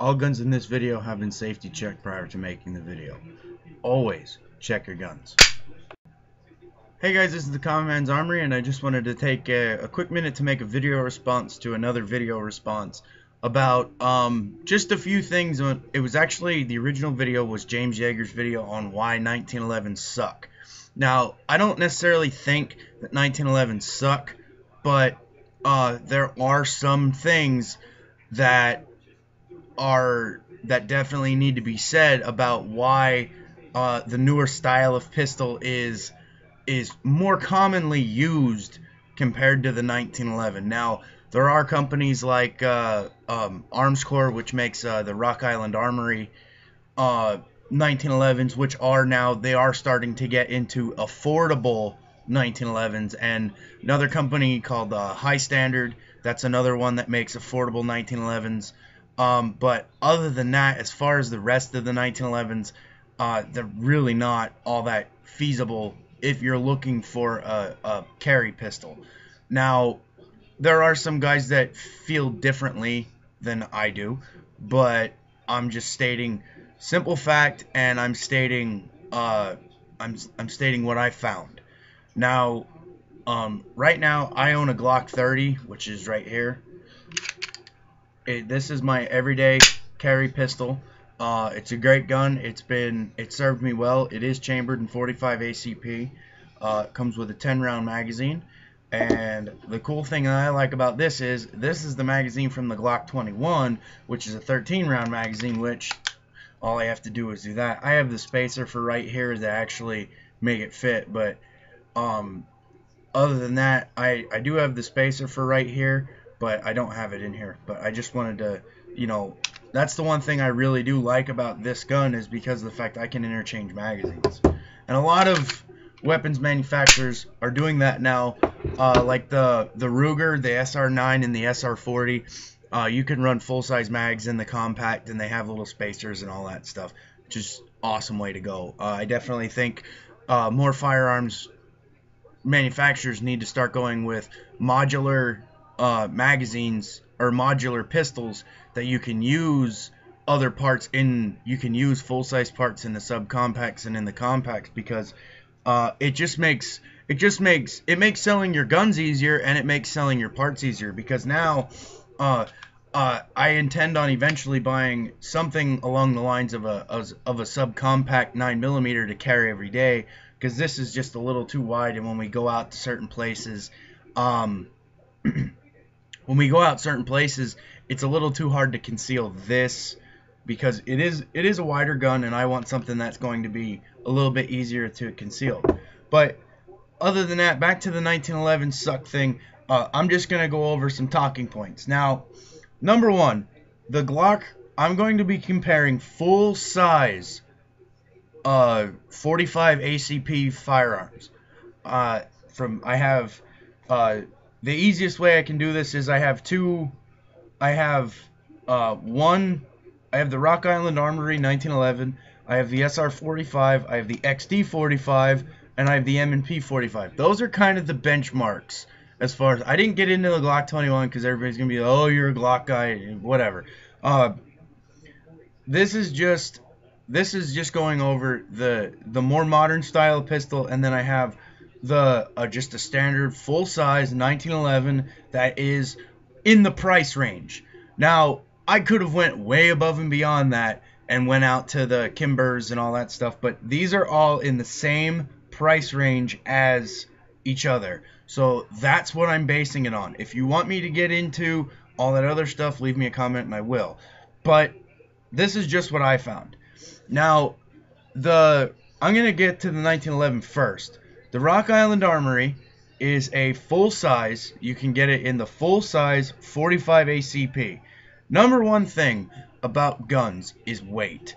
All guns in this video have been safety checked prior to making the video. Always check your guns. Hey guys, this is the Common Man's Armory, and I just wanted to take a, a, quick minute to make a video response to another video response about um, just a few things. It was actually, the original video was James Yeager's video on why 1911 suck. Now, I don't necessarily think that 1911 suck, but uh, there are some things that are that definitely need to be said about why uh, the newer style of pistol is is more commonly used compared to the 1911. Now there are companies like uh, um, Armscor, which makes uh, the Rock Island Armory 1911s, uh, which are now they are starting to get into affordable 1911s, and another company called uh, High Standard. That's another one that makes affordable 1911s. Um, but other than that, as far as the rest of the 1911s, uh, they're really not all that feasible if you're looking for a, a carry pistol. Now, there are some guys that feel differently than I do, but I'm just stating simple fact, and I'm stating uh, I'm I'm stating what I found. Now, um, right now I own a Glock 30, which is right here. It, this is my everyday carry pistol. Uh, it's a great gun. It's been it served me well. It is chambered in 45 ACP. Uh, it comes with a 10 round magazine. And the cool thing that I like about this is this is the magazine from the Glock 21, which is a 13 round magazine, which all I have to do is do that. I have the spacer for right here to actually make it fit, but um, other than that, I, I do have the spacer for right here, but I don't have it in here. But I just wanted to, you know, that's the one thing I really do like about this gun is because of the fact I can interchange magazines. And a lot of weapons manufacturers are doing that now, uh, like the the Ruger, the SR9, and the SR40. Uh, you can run full size mags in the compact, and they have little spacers and all that stuff. Just awesome way to go. Uh, I definitely think uh, more firearms manufacturers need to start going with modular uh, magazines or modular pistols that you can use other parts in you can use full size parts in the subcompacts and in the compacts because uh, it just makes it just makes it makes selling your guns easier and it makes selling your parts easier because now uh, uh, I intend on eventually buying something along the lines of a of a subcompact 9 millimeter to carry every day because this is just a little too wide and when we go out to certain places um, when we go out certain places it's a little too hard to conceal this because it is it is a wider gun and I want something that's going to be a little bit easier to conceal. But other than that, back to the 1911 suck thing. Uh, I'm just gonna go over some talking points. Now, number one, the Glock. I'm going to be comparing full size uh, 45 ACP firearms. Uh, from I have uh, the easiest way I can do this is I have two. I have uh, one I have the Rock Island Armory 1911. I have the SR45. I have the XD45, and I have the M&P 45. Those are kind of the benchmarks as far as I didn't get into the Glock 21 because everybody's gonna be oh, you're a Glock guy, whatever. Uh, this is just this is just going over the the more modern style pistol, and then I have the uh, just a standard full size 1911 that is in the price range. Now I could have went way above and beyond that and went out to the Kimbers and all that stuff, but these are all in the same price range as each other. So that's what I'm basing it on. If you want me to get into all that other stuff, leave me a comment and I will. But this is just what I found. Now, the I'm going to get to the 1911 first. The Rock Island Armory is a full size. You can get it in the full size 45 ACP. Number one thing about guns is weight.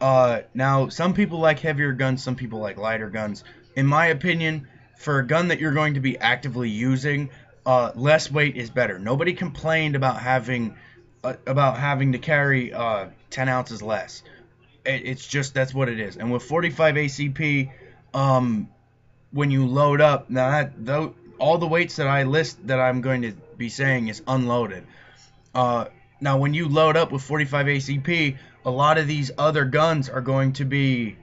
Uh, now, some people like heavier guns, some people like lighter guns. In my opinion, for a gun that you're going to be actively using, uh, less weight is better. Nobody complained about having uh, about having to carry uh, 10 ounces less. It, it's just that's what it is. And with 45 ACP, um, when you load up, now that though all the weights that I list that I'm going to be saying is unloaded. Uh, now when you load up with 45 ACP, a lot of these other guns are going to be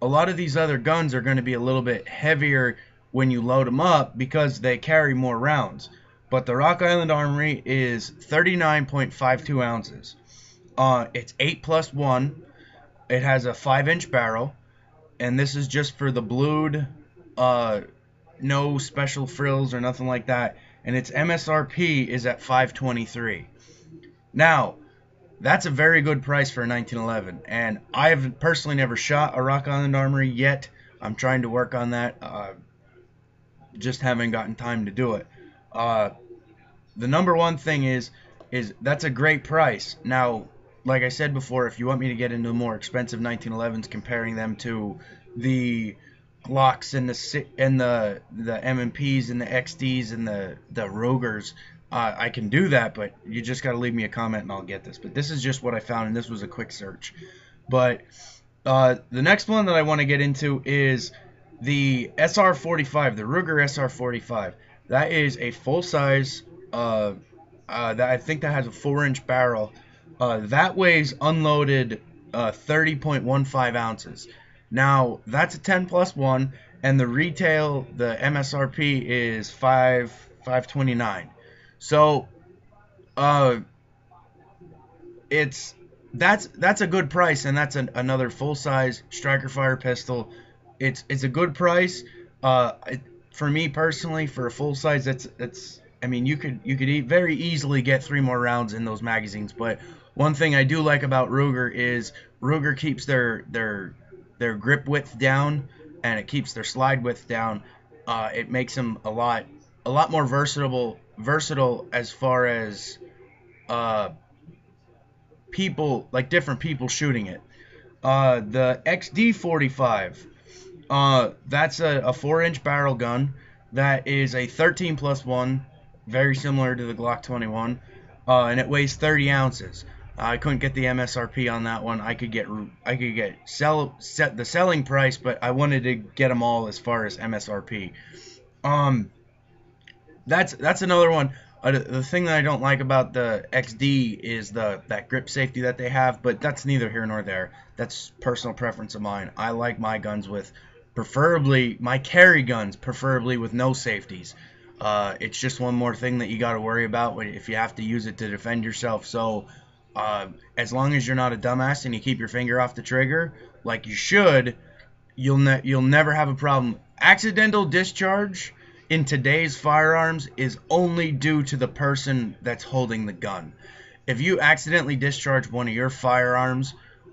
a lot of these other guns are going to be a little bit heavier when you load them up because they carry more rounds. But the Rock Island Armory is 39.52 ounces. Uh, it's 8 plus 1. It has a 5 inch barrel. And this is just for the blued, uh, no special frills or nothing like that. And its MSRP is at 523. Now, that's a very good price for a 1911. And I've personally never shot a Rock Island Armory yet. I'm trying to work on that. Uh, just haven't gotten time to do it. Uh, the number one thing is, is that's a great price. Now, like I said before, if you want me to get into more expensive 1911s, comparing them to the Glocks and the and the the M&Ps and the XDs and the the Rugers, uh, I can do that, but you just got to leave me a comment and I'll get this. But this is just what I found, and this was a quick search. But uh, the next one that I want to get into is the SR45, the Ruger SR45. That is a full-size. Uh, uh, that I think that has a four-inch barrel. Uh, that weighs unloaded uh, 30.15 ounces. Now that's a 10 plus one, and the retail, the MSRP is five 529. So, uh, it's that's that's a good price, and that's an, another full size striker fire pistol. It's it's a good price. Uh, it, for me personally, for a full size, that's that's. I mean, you could you could eat very easily get three more rounds in those magazines. But one thing I do like about Ruger is Ruger keeps their their their grip width down, and it keeps their slide width down. Uh, it makes them a lot a lot more versatile versatile as far as uh, people like different people shooting it. Uh, the XD45, uh, that's a, a four inch barrel gun that is a 13 plus one, very similar to the Glock 21, uh, and it weighs 30 ounces. I couldn't get the MSRP on that one. I could get I could get sell set the selling price, but I wanted to get them all as far as MSRP. Um, that's that's another one. Uh, the thing that I don't like about the XD is the that grip safety that they have, but that's neither here nor there. That's personal preference of mine. I like my guns with, preferably my carry guns, preferably with no safeties. Uh, it's just one more thing that you got to worry about if you have to use it to defend yourself. So, uh, as long as you're not a dumbass and you keep your finger off the trigger like you should, you'll ne- you'll never have a problem. Accidental discharge in today's firearms is only due to the person that's holding the gun. If you accidentally discharge one of your firearms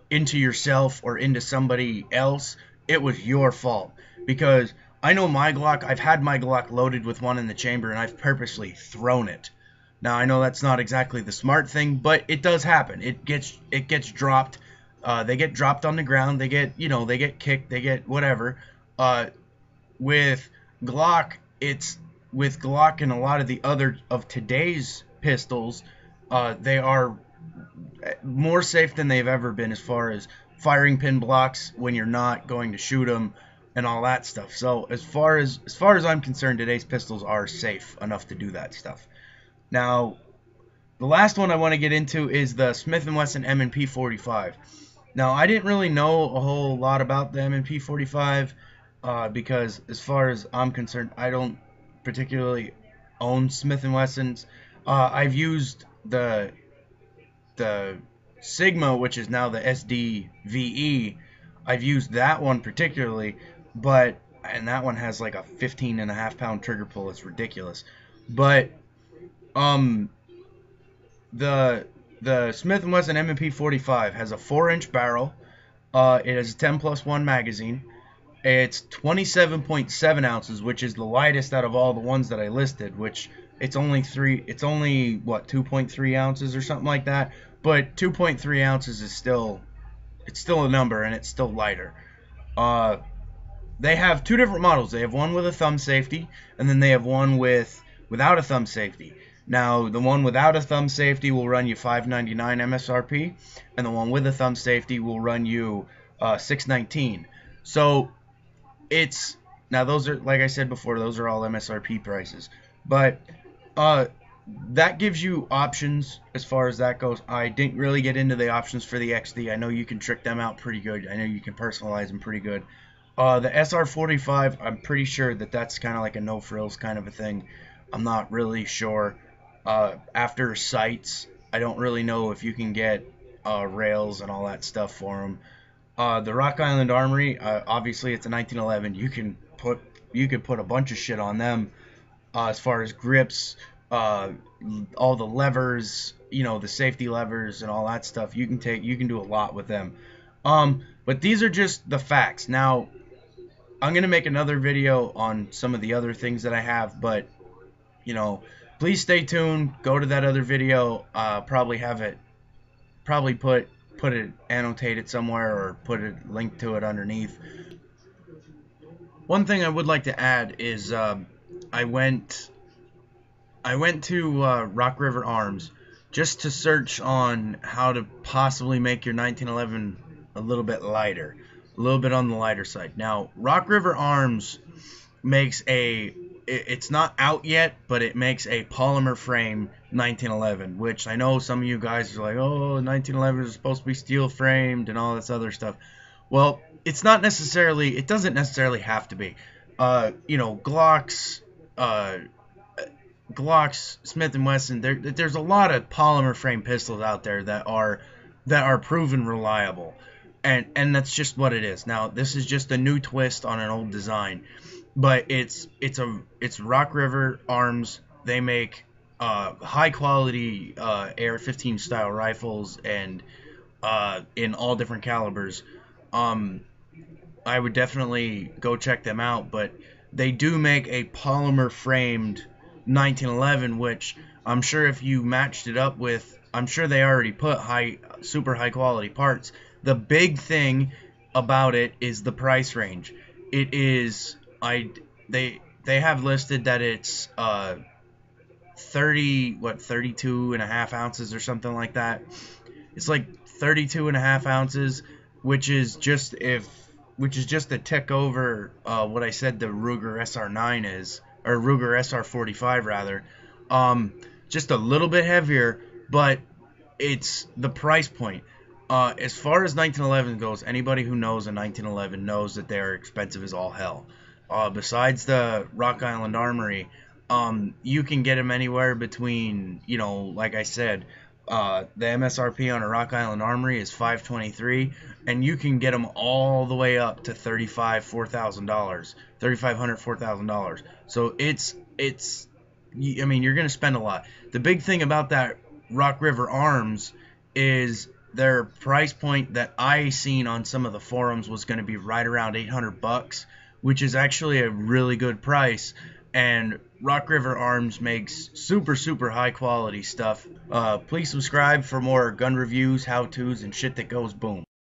into yourself or into somebody else, it was your fault. Because I know my Glock, I've had my Glock loaded with one in the chamber and I've purposely thrown it. Now I know that's not exactly the smart thing, but it does happen. It gets it gets dropped. Uh, they get dropped on the ground. They get you know they get kicked. They get whatever. Uh, with Glock, it's with Glock and a lot of the other of today's pistols, uh, they are more safe than they've ever been as far as firing pin blocks when you're not going to shoot them and all that stuff. So as far as as far as I'm concerned, today's pistols are safe enough to do that stuff. Now, the last one I want to get into is the Smith & Wesson M&P 45. Now, I didn't really know a whole lot about the M&P 45 uh, because as far as I'm concerned, I don't particularly own Smith Wessons. Uh, I've used the the Sigma, which is now the SDVE. I've used that one particularly, but and that one has like a 15 and a half pound trigger pull. It's ridiculous. But um, the the Smith Wesson M&P 45 has a 4 inch barrel. Uh, it has a 10 plus 1 magazine. It's 27.7 ounces, which is the lightest out of all the ones that I listed. Which it's only three. It's only what 2.3 ounces or something like that. But 2.3 ounces is still, it's still a number, and it's still lighter. Uh, they have two different models. They have one with a thumb safety, and then they have one with without a thumb safety. Now, the one without a thumb safety will run you 5.99 MSRP, and the one with a thumb safety will run you uh, 6.19. So it's now those are like I said before, those are all MSRP prices. But uh, that gives you options as far as that goes. I didn't really get into the options for the XD. I know you can trick them out pretty good. I know you can personalize them pretty good. Uh, the SR45, I'm pretty sure that that's kind of like a no frills kind of a thing. I'm not really sure. Uh, after sights, I don't really know if you can get uh, rails and all that stuff for them. Uh, the Rock Island Armory, uh, obviously it's a 1911. You can put you could put a bunch of shit on them uh, as far as grips, uh, all the levers, you know, the safety levers and all that stuff. You can take you can do a lot with them. Um, but these are just the facts. Now, I'm gonna make another video on some of the other things that I have, but you know, please stay tuned. Go to that other video. Uh, probably have it, probably put put it annotate it somewhere or put a link to it underneath. One thing I would like to add is uh, I went I went to uh, Rock River Arms just to search on how to possibly make your 1911 a little bit lighter, a little bit on the lighter side. Now Rock River Arms makes a it's not out yet, but it makes a polymer frame 1911, which I know some of you guys are like, oh, 1911 is supposed to be steel framed and all this other stuff. Well, it's not necessarily, it doesn't necessarily have to be. Uh, you know, Glocks, uh, Glocks, Smith and Wesson. There, there's a lot of polymer frame pistols out there that are that are proven reliable, and and that's just what it is. Now, this is just a new twist on an old design, but it's it's a it's Rock River Arms. They make uh, high quality uh, AR-15 style rifles and uh, in all different calibers. Um, I would definitely go check them out, but they do make a polymer framed 1911, which I'm sure if you matched it up with, I'm sure they already put high, super high quality parts. The big thing about it is the price range. It is I they they have listed that it's uh 30 what 32 and a half ounces or something like that. It's like 32 and a half ounces, which is just if which is just a tick over uh, what I said the Ruger SR9 is, or Ruger SR45 rather. Um, just a little bit heavier, but it's the price point. Uh, as far as 1911 goes, anybody who knows a 1911 knows that they're expensive as all hell. Uh, besides the Rock Island Armory, um, you can get them anywhere between, you know, like I said, uh, the MSRP on a Rock Island Armory is 523, and you can get them all the way up to 35, four thousand dollars, 3,500, four thousand dollars. So it's it's, I mean, you're gonna spend a lot. The big thing about that Rock River Arms is their price point that I seen on some of the forums was going to be right around 800 bucks, which is actually a really good price and Rock River Arms makes super, super high quality stuff. Uh, please subscribe for more gun reviews, how to's, and shit that goes boom.